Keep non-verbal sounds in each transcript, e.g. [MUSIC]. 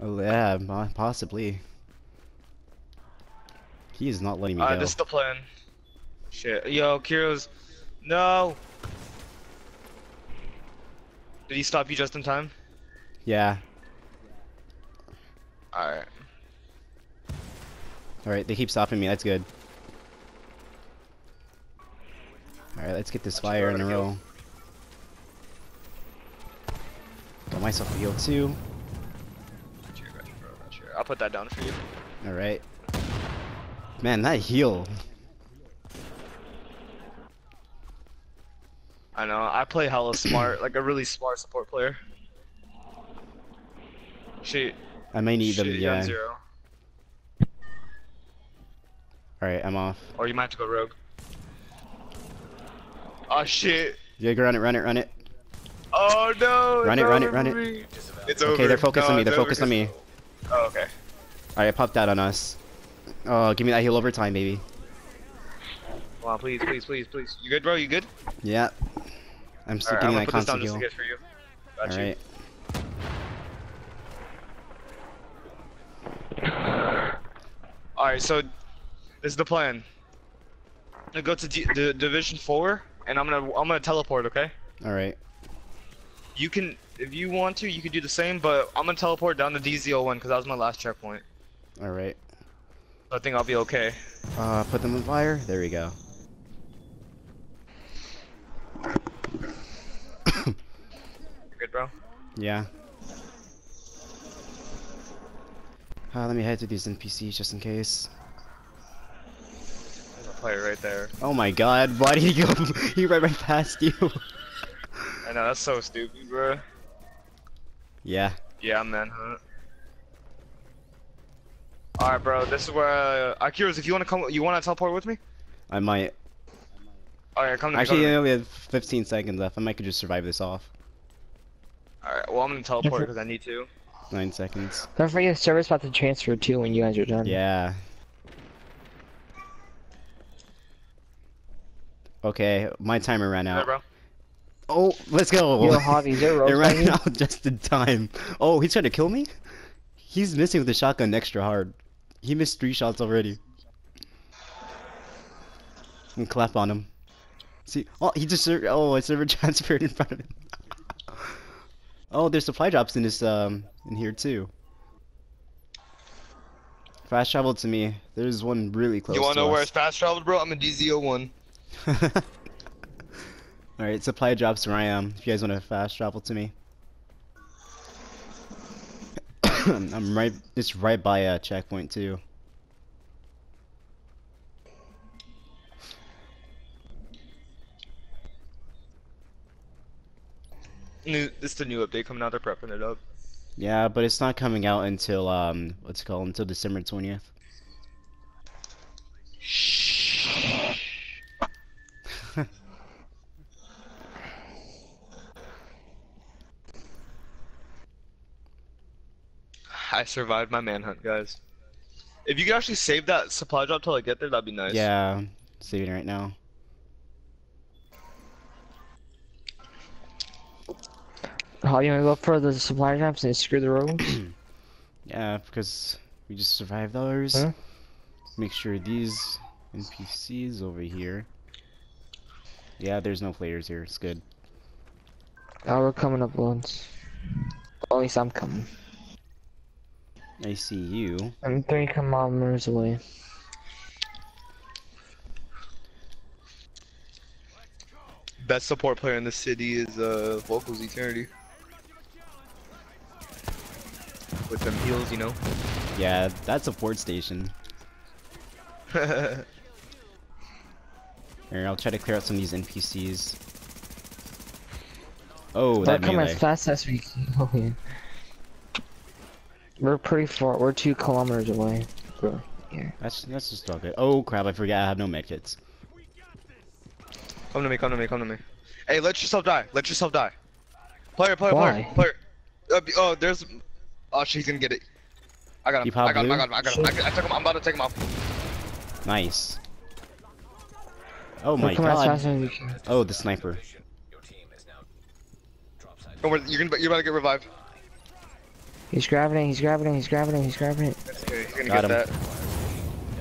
Oh yeah, possibly. He is not letting me Alright, go. this is the plan. Shit. Yo, Kiro's. No! Did he stop you just in time? Yeah. Alright. Alright, they keep stopping me. That's good. Alright, let's get this fire in a row. Got myself a heal too. I'll put that down for you. Alright. Man, that heal. I know. I play hella smart, like a really smart support player. Shit. I may need them, shit, you're yeah. Zero. Alright, I'm off. Or you might have to go rogue. Oh shit. Yeah, go run it, run it, run it. Oh no. Run it, run it, run it. me. It's over. Okay, they're focused No, on me, they're over focused on 'cause- me. Oh, okay. Alright, I popped that on us. Oh, give me that heal over time, baby. Come on, please, please, please, please. You good, bro? You good? Yeah. I'm still Alright, I'm getting gonna that put this down constant heal. get for you. Got you. Alright. Alright, so this is the plan. I'm gonna go to D the Division Four, and I'm gonna I'm gonna teleport. Okay. Alright. You can, if you want to, you can do the same, but I'm gonna teleport down to DZ01 because that was my last checkpoint. Alright. I think I'll be okay. Uh, put them on fire. There we go. You [COUGHS] good, bro? Yeah. Uh, let me head to these NPCs just in case. There's a player right there. Oh my god, why did he go? [LAUGHS] he right right past you. [LAUGHS] I know that's so stupid, bro. yeah. Yeah, man. Alright, bro. This is where uh, Akiros, if you wanna come, you wanna teleport with me? I might. Alright, come to Actually, me. I Come only have 15 seconds left. I might could just survive this off. Alright, well I'm gonna teleport because I need to. Nine seconds. Don't forget the server's about to transfer too when you guys are done. Yeah. Okay, my timer ran Yeah, out. bro. Oh, let's go. Yo, Javi, is there it rogues by ran you? out just in time. Oh, he's trying to kill me? He's missing with the shotgun extra hard. He missed three shots already. And clap on him. See? Oh, he just ser- oh, a server [LAUGHS] transferred in front of him. [LAUGHS] oh, there's supply drops in this um in here too. Fast travel to me. There's one really close. You wanna to know where us. it's fast traveled, bro? I'm in DZ01. [LAUGHS] Alright, supply drops where I am. If you guys want to fast travel to me. [COUGHS] I'm right, it's right by a checkpoint too. New, this is the new update coming out. They're prepping it up. Yeah, but it's not coming out until, um, what's it called, until December 20th. I survived my manhunt, guys. If you could actually save that supply drop till I get there, that'd be nice. Yeah, saving it right now. How you wanna go for the supply drops and screw the rogues? [CLEARS THROAT] Yeah, because we just survived those. Huh? Make sure these NPCs over here. Yeah, there's no players here. It's good. oh, we're coming up once. At least I'm coming. I see you. I'm three kilometers away. Best support player in the city is uh Vocals Eternity. With them heals, you know. Yeah, that's a port station. [LAUGHS] Here, I'll try to clear out some of these NPCs. Oh, We're that coming melee. as fast as we can. [LAUGHS] Yeah. We're pretty far. We're two kilometers away. Bro. Yeah. That's that's just all good. Oh crap! I forgot I have no medkits. come to me, come to me, come to me. Hey, let yourself die. Let yourself die. Player, player, Why? player, player. Uh, oh, there's. Oh, she's gonna get it. I got him. I got him. I got him. I got him. I, got- I took him. I'm about to take him off. Nice. Oh my coming god. fast as we can. Oh, the sniper. Don't worry. You're gonna. You're about to get revived. He's grabbing it, he's grabbing it, he's grabbing it, he's grabbing it. Okay, he's gonna Got get him. that.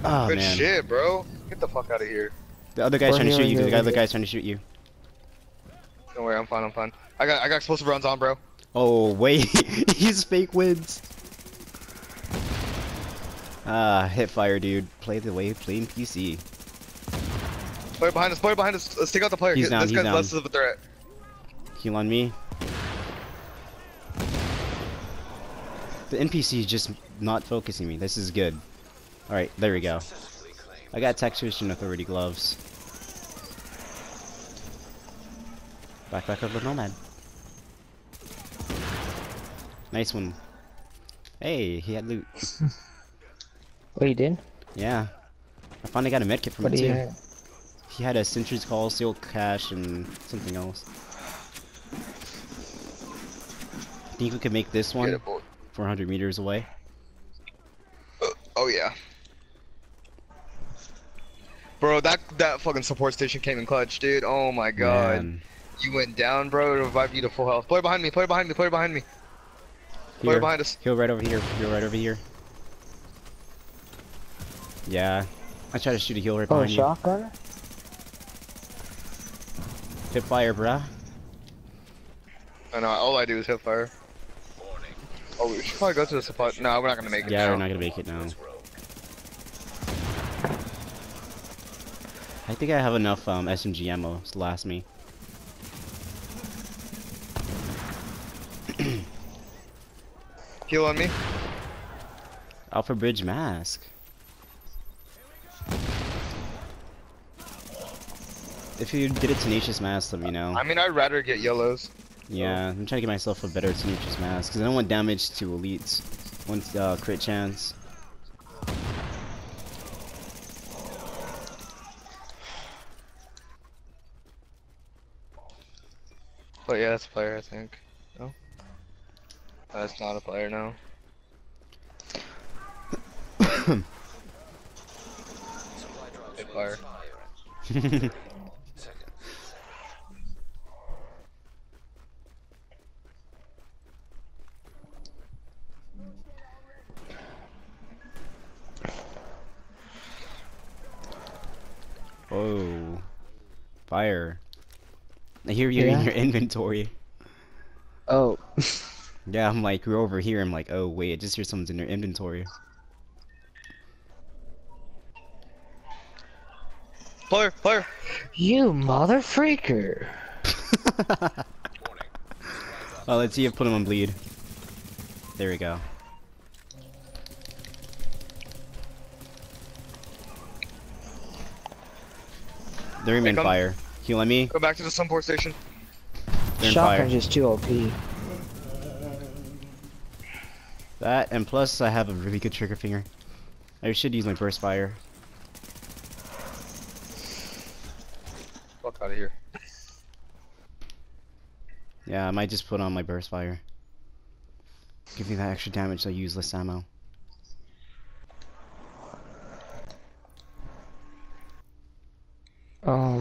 Oh Good man. shit, bro. Get the fuck out of here. The other guy's We're trying to shoot healing you. you The other guy's trying to shoot you. Don't worry, I'm fine. I'm fine. I got I got explosive rounds on, bro. Oh [LAUGHS] wait, he's fake wins. Ah, hit fire, dude. Play the way playing PC. Player behind us. Player behind us. Let's take out the player. He's down, this he's guy's down. less of a threat. Heal on me. The NPC is just not focusing me. This is good. Alright, there we go. I got Tactician's Authority gloves. Backpack of the Nomad. Nice one. Hey, he had loot. [LAUGHS] What you did? Yeah. I finally got a medkit from What him too. have? He had a Sentry's Call, Sealed Cache, and something else. Think we could make this one it, boy. 400 meters away? Uh, oh yeah. Bro, that that fucking support station came in clutch, dude. Oh my god. Man. You went down, bro. It revived you to full health. Player behind me. Player behind me. Player behind me. Player behind us. Heal right over here. Heal right over here. Yeah. I tried to shoot a heal right Oh, behind you. shotgun? Hit fire, bruh. I know. All I do is hit fire. Oh, we should probably go to the supply. No, we're not gonna make it. Yeah, now. we're not gonna make it now. I think I have enough um, SMG ammo to last me. [CLEARS THROAT] Heal on me. Alpha Bridge Mask. If you get a Tenacious Mask, let me know. I mean, I'd rather get yellows. Yeah, I'm trying to get myself a better Tenacious Mask, because I don't want damage to elites. I want uh, crit chance. But yeah, that's a player, I think. No. That's not a player, now. Hit fire. Oh. Fire. I hear you in your [LAUGHS] inventory. Oh. Yeah, I'm like, we're over here. I'm like, oh wait, I just hear someone's in their inventory. Player, player. you mother freaker. oh, [LAUGHS] let's see if put him on bleed. There we go. They're in Pick 'em. fire. Heal on me. Go back to the support station. They're in fire. Shotgun's just too OP. That and plus I have a really good trigger finger. I should use my burst fire. Fuck out of here. Yeah, I might just put on my burst fire. Give me that extra damage so I use less ammo.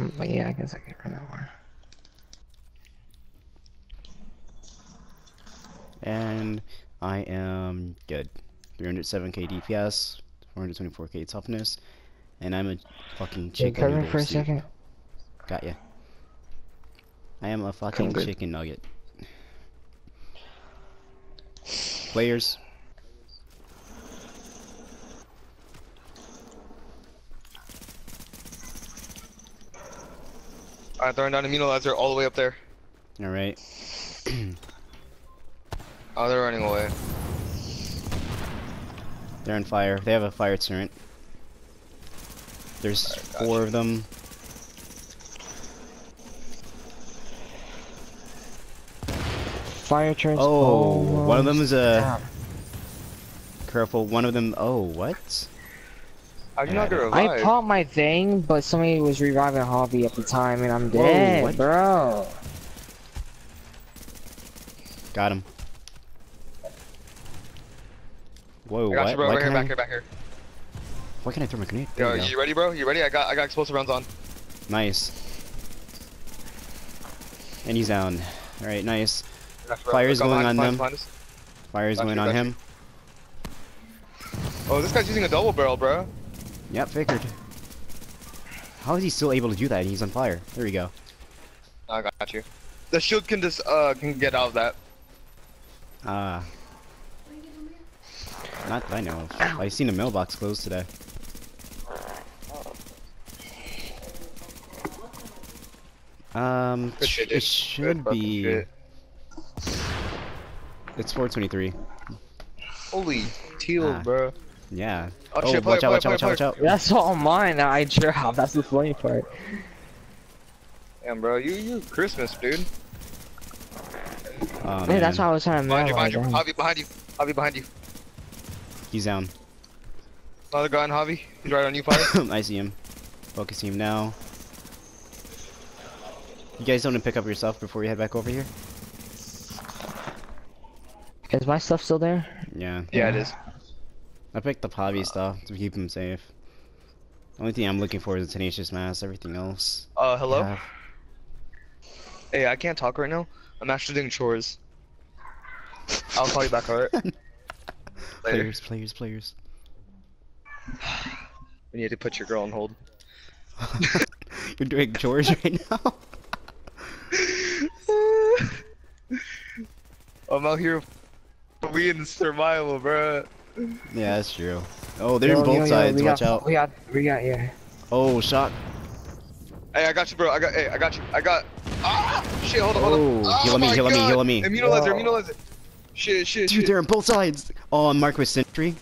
Um, but yeah, I guess I can run that one. And I am good. 307k DPS, 424k toughness, and I'm a fucking Hey, chicken cover me for a second. Got ya. I am a fucking chicken nugget. Players. Alright, throwing down immunolizer all the way up there. Alright. Oh, they're running away. They're on fire. They have a fire turret. There's Alright, four of them. Fire turns. Oh, one of them is a down. careful. One of them. Oh, what? How'd you not get I- revived? I popped my thing, but somebody was reviving Harvey at the time, and I'm dead, what? bro. Got him. Whoa, I got what? you, bro. Why Right here, can back I- here, back here. Why can I throw my grenade? There Yo, we go. you ready, bro? You ready? I got, I got explosive rounds on. Nice. And he's down. Alright, nice. I got. Fire's going behind on us, them. behind us, Fire's going you, on got him. Oh, this guy's using a double barrel, bro. Yep, figured. How is he still able to do that? and He's on fire. There we go. I got you. The shield can just uh can get out of that. Ah. Not that I know of. I've seen a mailbox closed today. Um, Good shit, dude. it should be. shit. It's 423. Holy teal, Ah. bro. Yeah. Oh, Oh, shit, player, watch out, watch out, watch out, watch out. That's all mine that I dropped. [LAUGHS] That's the funny part. Damn, bro, you you Christmas, dude. Oh, Hey, that's man. why I was trying to Behind you, memorize behind you, them. Javi, behind you, Javi, behind you. He's down. Another guy on Javi. He's right on you, fire. [LAUGHS] I see him. Focusing him now. You guys don't pick up yourself before you head back over here? Is my stuff still there? Yeah. yeah, it is. I picked up hobby stuff to keep him safe. Only thing I'm looking for is a tenacious mask. Everything else. Uh, hello. yeah. Hey, I can't talk right now. I'm actually doing chores. I'll call you back, alright? [LAUGHS] Players, players, players. [SIGHS] We need to put your girl on hold. [LAUGHS] You're doing chores right now. [LAUGHS] I'm out here. We in survival, bro. Yeah, that's true. Oh, they're in both yo, yo, sides. we Watch got, out. We got, we got, yeah. Oh, shot. Hey, I got you, bro. I got. Hey, I got you. I got. Ah! Shit! Hold on, hold on. Oh, heal oh me, my heal me, heal me. Immunolizer, Yo. immunolizer. Shit, shit, Dude, shit. they're on both sides. Oh, I'm marked with sentry.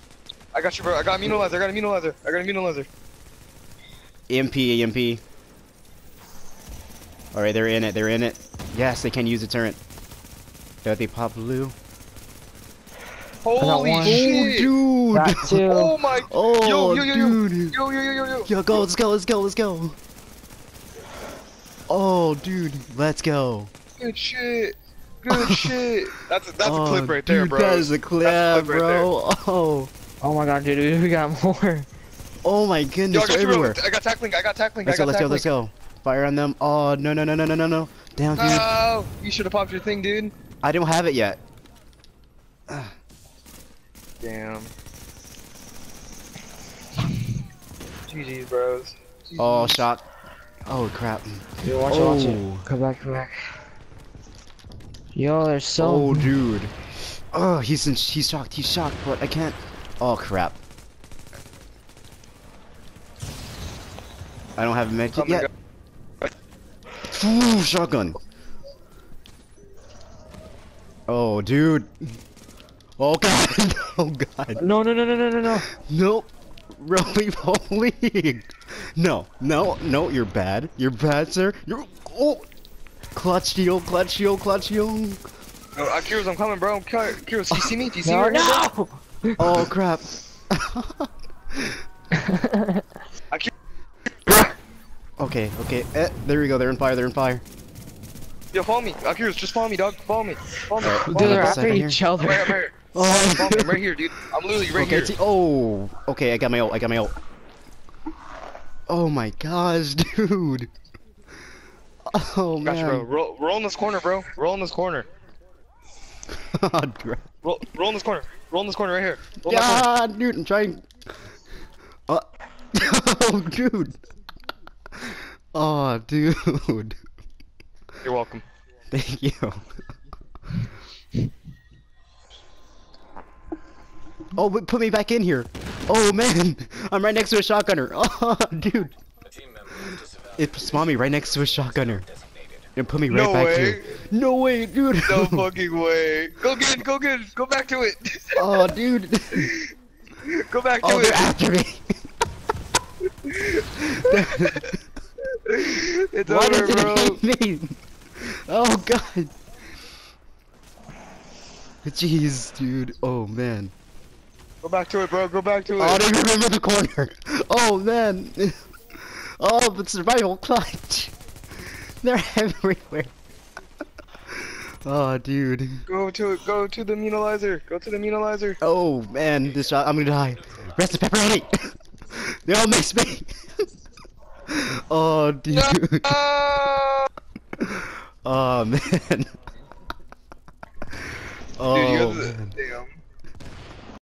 I got you, bro. I got immunolizer. I got immunolizer. I got immunolizer. EMP, EMP. Alright, they're in it, they're in it. Yes, they can use the turret. Did they pop blue? Holy one. shit! Oh, dude! That too. Oh my. [LAUGHS] Oh, Yo, yo, yo, yo. dude! Yo, yo, yo, yo, yo. Yo, go, let's go, let's go, let's go! Oh, dude, let's go. Good shit. Good [LAUGHS] shit. That's a, that's oh, a clip right there, dude, bro. That is a clip, That's a clip right bro. Oh, Oh my god, dude, [LAUGHS] we got more. oh my Yo, goodness, I they're got you, bro. everywhere. I got tackling. I got tackling. Let's I go, got let's go, let's go. Fire on them. Oh, no, no, no, no, no, no, no. Down, dude. No, you should have popped your thing, dude. I don't have it yet. Damn. GG's, bros. Oh, shot. Oh, crap. Dude, watch it, watch Oh. it. Come back, come back. Yo, there's so. Oh, dude. Oh, he's in, he's shocked. He's shocked, but I can't. Oh crap. I don't have a med kit Oh yet. Ooh, shotgun. Oh, dude. Oh god. Oh god. No, no, no, no, no, no, no. Nope. Roly poly. [LAUGHS] No, no, no. You're bad. You're bad, sir. You're. Oh. Clutch shield. Clutch shield. Clutch shield. Oh, uh, Kyrus, I'm coming, bro. Ky- Kyrus, do you see me? Do you see me? No, right here, bro? Oh crap. [LAUGHS] okay, okay. Eh, there we go. They're on fire. They're on fire. Yo, follow me. Uh, Kyrus, just follow me, dog. Follow me. Follow me. Alright, Follow Dude, me. They're after each here. I'm right, I'm other. Oh. I'm right here, dude. I'm literally right okay, here. oh, okay. I got my ult. I got my ult. Oh my gosh, [LAUGHS] dude. Oh Gotcha, man. bro. Roll, roll in this corner, bro. Roll in this corner. [LAUGHS] Roll, roll in this corner. Roll in this corner right here. Roll in that corner. God, dude, I'm trying. Uh, [LAUGHS] oh, dude. Oh, dude. You're welcome. Thank you. Oh, but put me back in here. Oh man, [LAUGHS] I'm right next to a shotgunner. [LAUGHS] Oh, dude. It spawned me right next to a shotgunner. And put me right No back way. here. No way, dude. No [LAUGHS] fucking way. Go get it. Go get it. Go back to it. oh, dude. go back to Oh, they're it. after me. it's Why over, does bro. it hate me? Oh god. Jeez, dude. Oh man. Go back to it, bro. Go back to it. Oh, they remember the corner. [LAUGHS] Oh man. [LAUGHS] Oh, but survival clutch. [LAUGHS] They're everywhere. Oh, dude. Go to it. Go to the immunolizer. Go to the immunolizer. Oh man, this shot. I'm gonna die. Rest of pepperoni. they all miss me. oh, dude. Ah! Oh man. Oh, Dude, you're the man. damn.